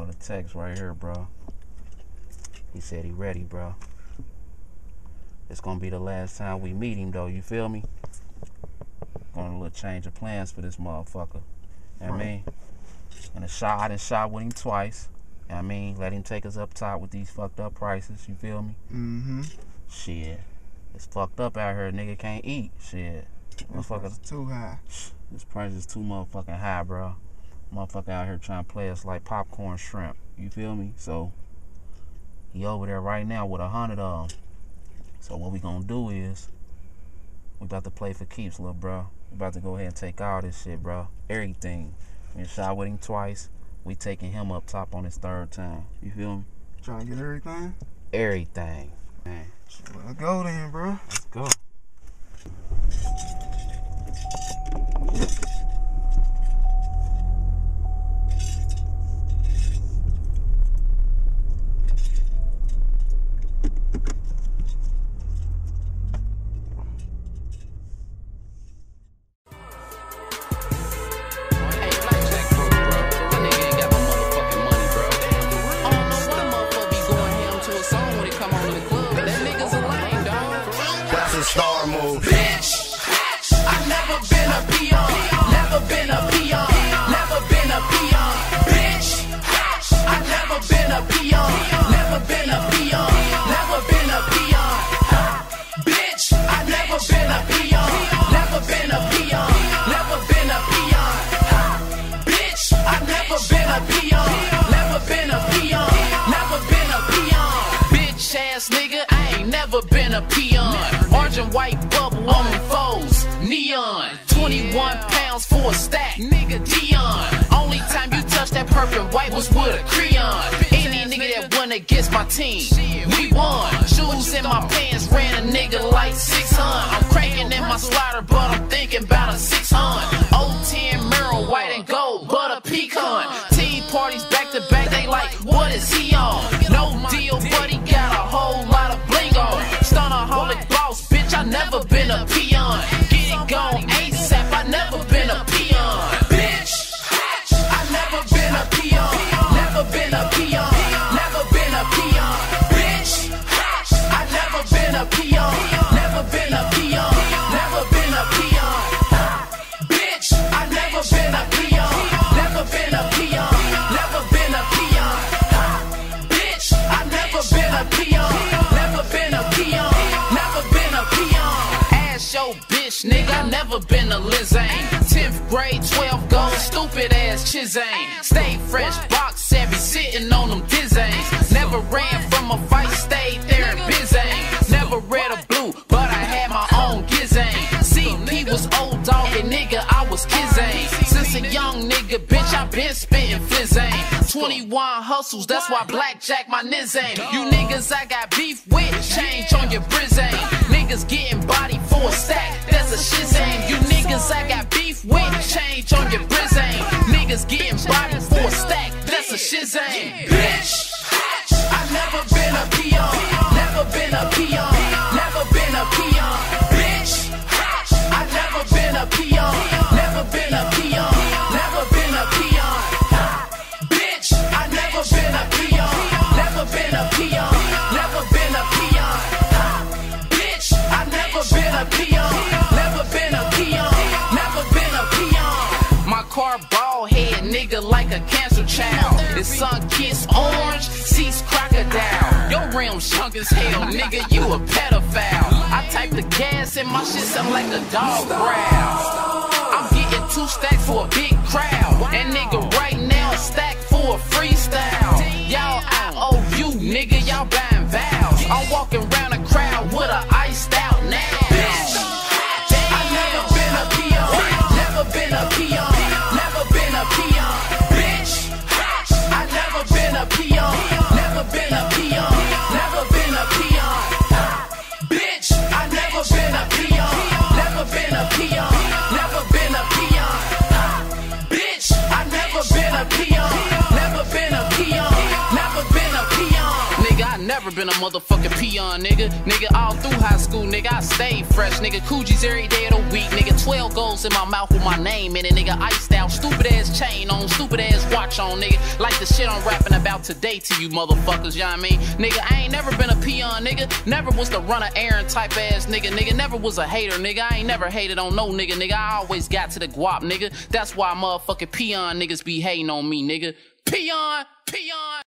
go to text right here, bro. He said he ready, bro. It's gonna be the last time we meet him, though. You feel me? Going a little change of plans for this motherfucker. You know what I mean? And a shot, I done shot with him twice. You know I mean? Let him take us up top with these fucked up prices. You feel me? Mm-hmm. Shit. It's fucked up out here. Nigga can't eat. Shit. Motherfuckers, too high. this price is too motherfucking high, bro. Motherfucker out here trying to play us like popcorn shrimp. You feel me? So he over there right now with a hundred of them. So what we gonna do is we about to play for keeps, little bro. We about to go ahead and take all this shit, bro. Everything. We shot with him twice. We taking him up top on his third time. You feel me? Trying to get everything. Everything. Man, Let's go then, bro. let's go. Bitch ass nigga, I ain't never been a peon. Orange and white bubble on foes. Neon. 21 pounds for a stack. Nigga Dion. Only time you touch that purple and white was with a crayon. Any nigga that won against my team, we won. Shoes in my pants ran a nigga like 600. I'm cranking in my slider, but I'm thinking about a 600. Old 10 mirror, white and gold, but a pecan. Team parties back to back, they like, what is he on? A peon. Never been a peon. Never been a peon. Ass yo bitch, nigga, I never been a Lizane. 10th grade, 12 gold, stupid ass Chizane. Stay fresh, box savvy, sitting on them dizanes. Never ran from a fight, stayed there in Bizane. Never read a blue, but I had my own Gizane. CP was old dog and nigga, I was Kizane. Since a young nigga, bitch, I been spitting. 21 hustles, that's why Black Jackk my nizane. You niggas I got beef with, change on your Brizane. Niggas getting body for a stack, that's a shizane. You niggas I got beef with, change on your Brizane. Niggas getting body for a stack, that's a shizane. Bitch, I never been a peon, never been a peon, never been a peon. A peon, never been a peon, never been a peon. My car bald head, nigga, like a cancer child. His sun kiss orange, seats crocodile. Your rims chunk as hell, nigga, you a pedophile. I type the gas and my shit sound like a dog growl. I'm getting two stacks for a big crowd. And nigga, vows. I'm walking around a crowd with a iced out now. Bitch, never been a motherfucking peon, nigga. Nigga, all through high school, nigga, I stayed fresh, nigga. Coogi's every day of the week, nigga. 12 goals in my mouth with my name in it, nigga. Iced out, stupid ass chain on, stupid ass watch on, nigga. Like the shit I'm rapping about today to you motherfuckers, you know what I mean? Nigga, I ain't never been a peon, nigga. Never was the runner Aaron type ass nigga, nigga. Never was a hater, nigga. I ain't never hated on no nigga, nigga. I always got to the guap, nigga. That's why motherfucking peon niggas be hating on me, nigga. Peon, peon.